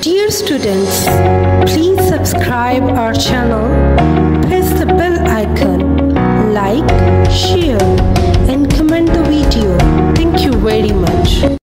Dear students, please subscribe our channel, press the bell icon, like, share.